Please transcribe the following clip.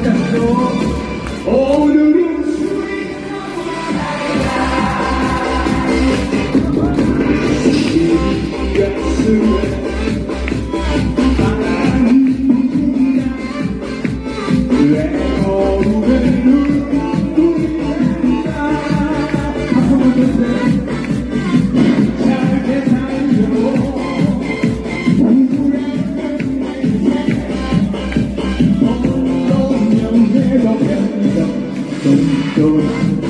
Let go, go, go.